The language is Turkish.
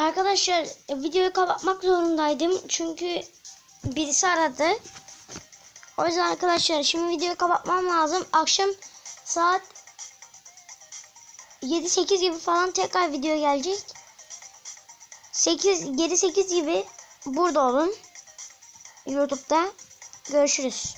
Arkadaşlar e, videoyu kapatmak zorundaydım. Çünkü birisi aradı. O yüzden arkadaşlar şimdi videoyu kapatmam lazım. Akşam saat 7-8 gibi falan tekrar video gelecek. 8 7-8 gibi burada olun. YouTube'da görüşürüz.